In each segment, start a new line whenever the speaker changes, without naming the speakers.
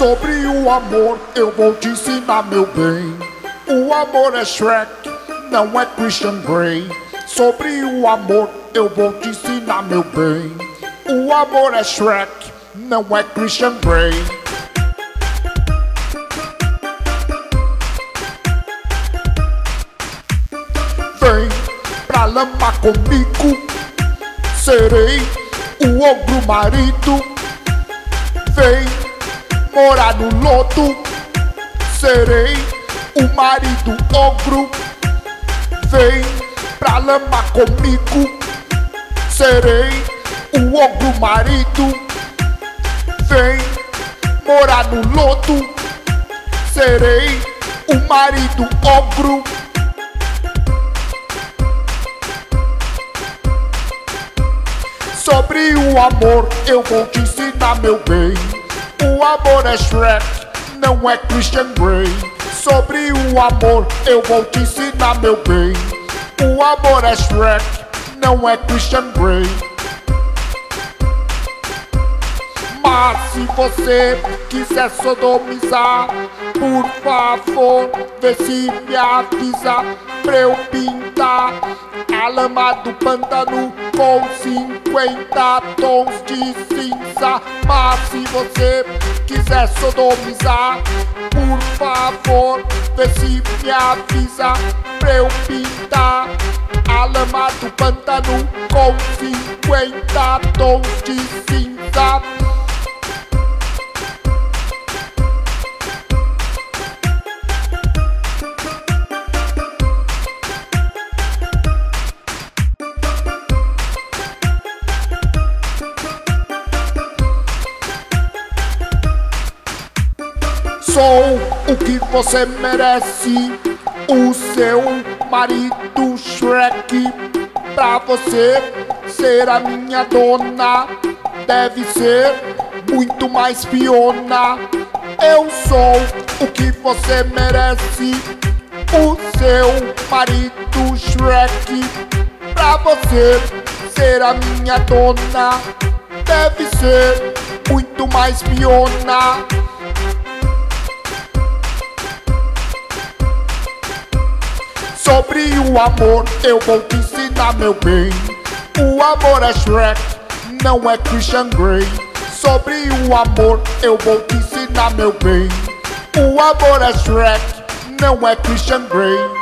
Sobre o amor eu vou te ensinar, meu bem. O amor é Shrek, não é Christian Grey. Sobre o amor eu vou te ensinar, meu bem. O amor é Shrek, não é Christian Grey. Vem pra lama comigo, serei o ogro marido. Vem morar no lodo, serei o marido ogro. Vem pra lama comigo, serei o ogro marido. Vem morar no lodo, serei o marido ogro. Sobre o amor eu vou te ensinar, meu bem. O amor é Shrek, não é Christian Grey. Sobre o amor eu vou te ensinar, meu bem. O amor é Shrek, não é Christian Grey. Mas se você quiser sodomizar, por favor, vê se me avisa pra eu pintar a lama do pântano com 50 tons de cinza. Mas se você quiser sodomizar, por favor, vê se me avisa pra eu pintar a lama do pântano com 50 tons de cinza. Que você merece, o seu marido Shrek. Pra você ser a minha dona, deve ser muito mais Fiona. Eu sou o que você merece, o seu marido Shrek. Pra você ser a minha dona, deve ser muito mais Fiona. Sobre o amor eu vou te ensinar, meu bem. O amor é Shrek, não é Christian Grey. Sobre o amor eu vou te ensinar, meu bem. O amor é Shrek, não é Christian Grey.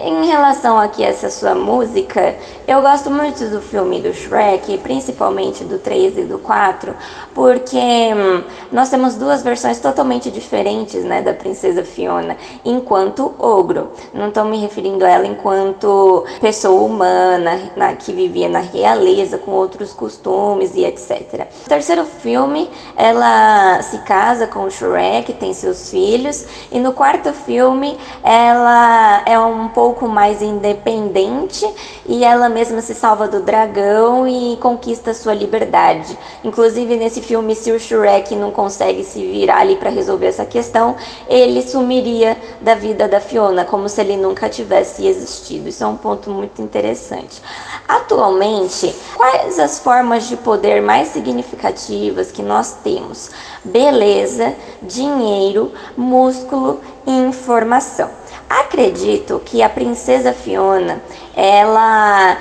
Em relação aqui a essa sua música, eu gosto muito do filme do Shrek, principalmente do 3 e do 4, porque hum, nós temos duas versões totalmente diferentes, né, da princesa Fiona, enquanto ogro. Não estou me referindo a ela enquanto pessoa humana, na, que vivia na realeza, com outros costumes e etc. No terceiro filme, ela se casa com o Shrek, tem seus filhos, e no quarto filme, ela é um pouco mais independente e ela mesma se salva do dragão e conquista sua liberdade. Inclusive nesse filme, se o Shrek não consegue se virar ali para resolver essa questão, ele sumiria da vida da Fiona, como se ele nunca tivesse existido. Isso é um ponto muito interessante. Atualmente, quais as formas de poder mais significativas que nós temos? Beleza, dinheiro, músculo e informação. Acredito que a princesa Fiona, ela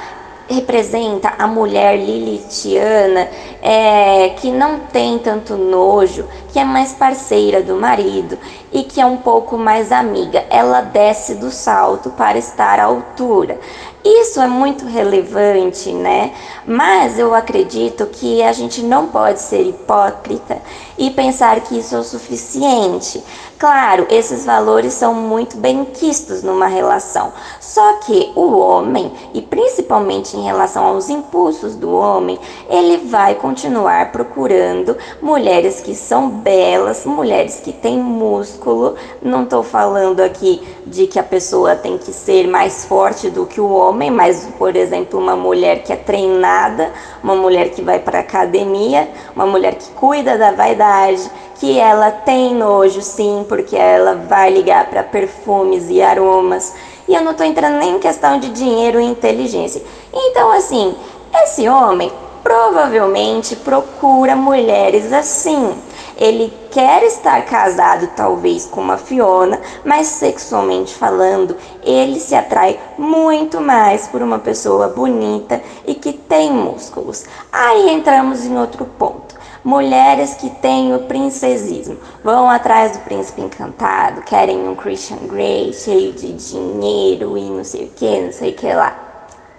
representa a mulher lilitiana é, que não tem tanto nojo, que é mais parceira do marido e que é um pouco mais amiga. Ela desce do salto para estar à altura. Isso é muito relevante, né? Mas eu acredito que a gente não pode ser hipócrita e pensar que isso é o suficiente. Claro, esses valores são muito bem quistos numa relação. Só que o homem, e principalmente em relação aos impulsos do homem, ele vai continuar procurando mulheres que são belas, mulheres que têm músculo. Não estou falando aqui de que a pessoa tem que ser mais forte do que o homem, mas, por exemplo, uma mulher que é treinada, uma mulher que vai para academia, uma mulher que cuida da vaidade que ela tem nojo, sim, porque ela vai ligar para perfumes e aromas. E eu não estou entrando nem em questão de dinheiro e inteligência. Então, assim, Esse homem provavelmente procura mulheres assim. Ele quer estar casado talvez com uma Fiona, mas sexualmente falando, ele se atrai muito mais por uma pessoa bonita e que tem músculos. Aí entramos em outro ponto. Mulheres que têm o princesismo vão atrás do príncipe encantado, querem um Christian Grey cheio de dinheiro e não sei o que, não sei o que lá.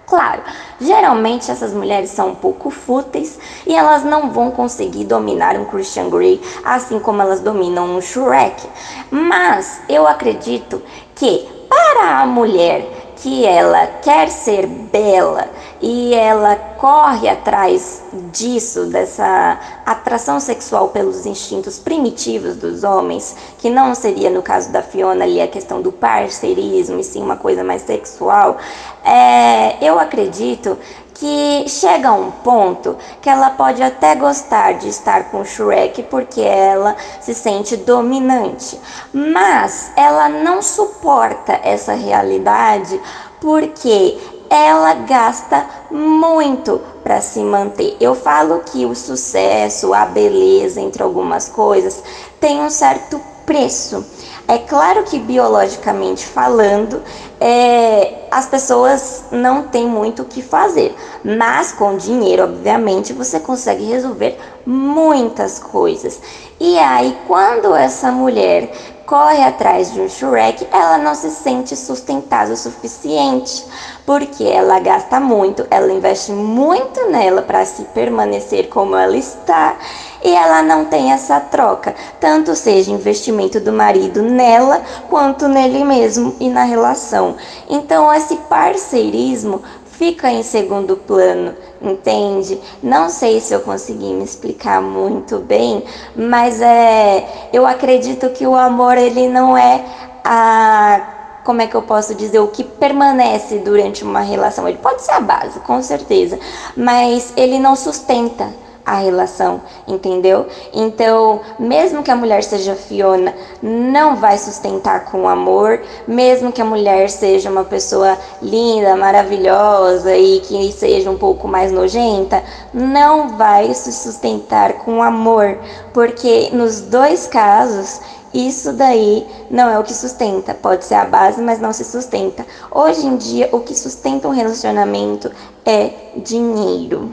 Claro, geralmente essas mulheres são um pouco fúteis e elas não vão conseguir dominar um Christian Grey assim como elas dominam um Shrek. Mas eu acredito que para a mulher que ela quer ser bela e ela corre atrás disso, dessa atração sexual pelos instintos primitivos dos homens, que não seria no caso da Fiona ali a questão do parceirismo, e sim uma coisa mais sexual, é, eu acredito que chega a um ponto que ela pode até gostar de estar com o Shrek porque ela se sente dominante, mas ela não suporta essa realidade porque ela gasta muito para se manter. Eu falo que o sucesso, a beleza, entre algumas coisas, tem um certo preço. É claro que biologicamente falando, é, as pessoas não têm muito o que fazer, mas com dinheiro, obviamente, você consegue resolver muitas coisas. E aí, quando essa mulher corre atrás de um Shrek, ela não se sente sustentável o suficiente, porque ela gasta muito, ela investe muito nela para se permanecer como ela está, e ela não tem essa troca, tanto seja investimento do marido nela quanto nele mesmo e na relação. Então esse parceirismo fica em segundo plano, entende? Não sei se eu consegui me explicar muito bem, mas é, eu acredito que o amor ele não é a como é que eu posso dizer o que permanece durante uma relação. Ele pode ser a base, com certeza, mas ele não sustenta a relação, entendeu? Então, mesmo que a mulher seja Fiona, não vai sustentar com amor, mesmo que a mulher seja uma pessoa linda, maravilhosa e que seja um pouco mais nojenta, não vai se sustentar com amor, porque nos dois casos isso daí não é o que sustenta. Pode ser a base, mas não se sustenta. Hoje em dia, o que sustenta um relacionamento é dinheiro.